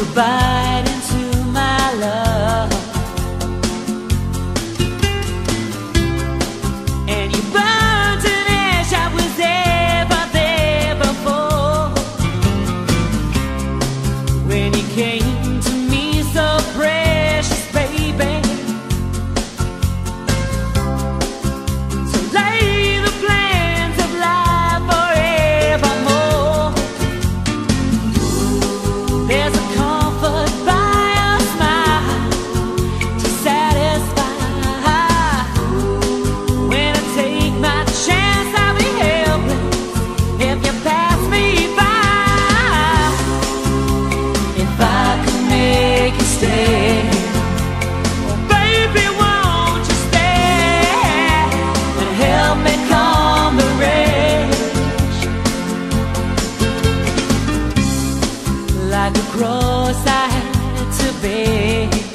Goodbye. the cross I had to bear.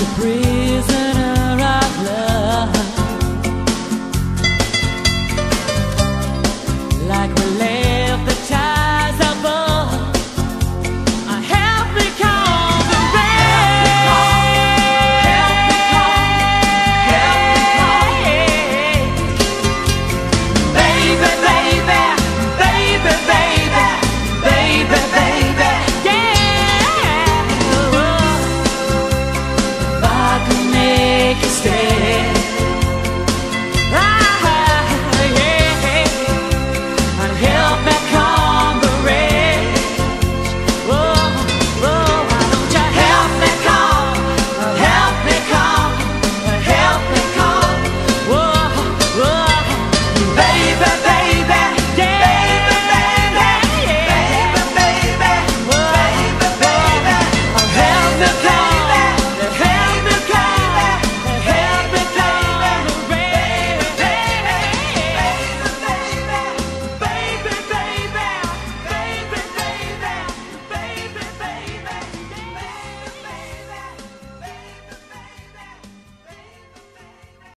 to breathe.